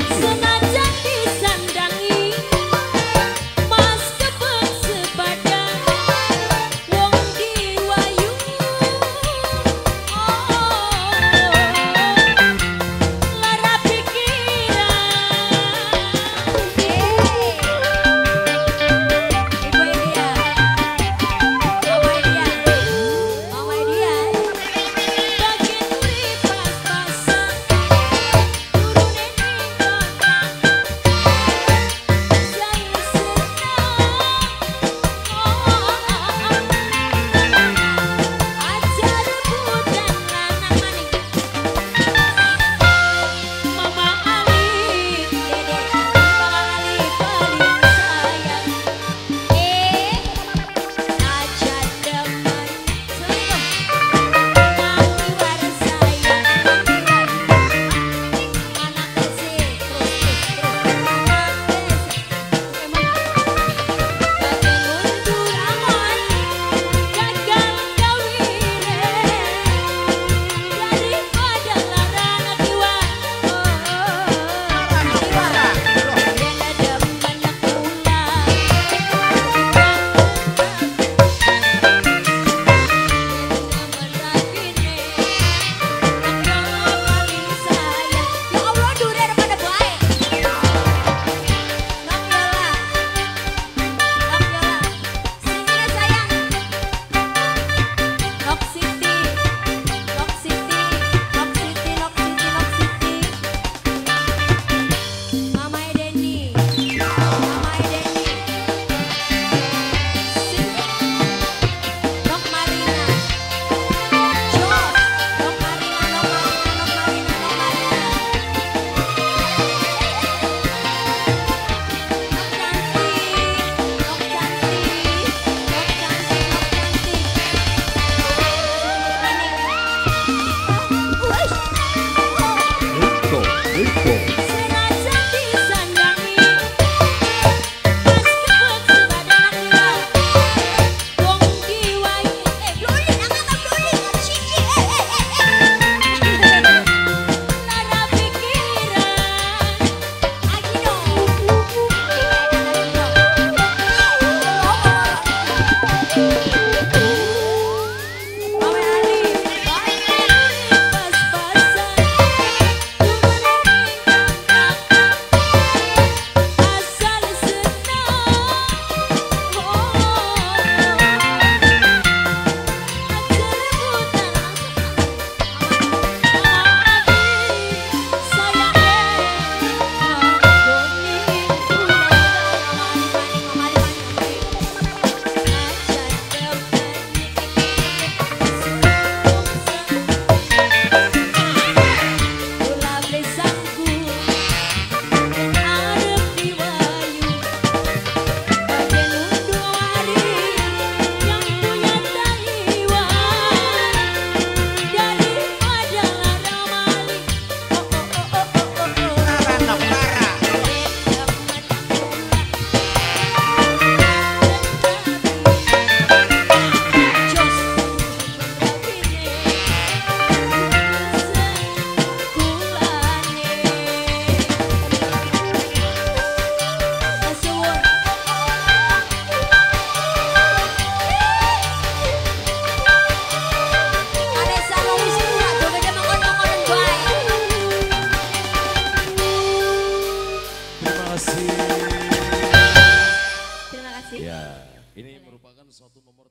house. Maria. Terima kasih. Ya, ini merupakan suatu nomor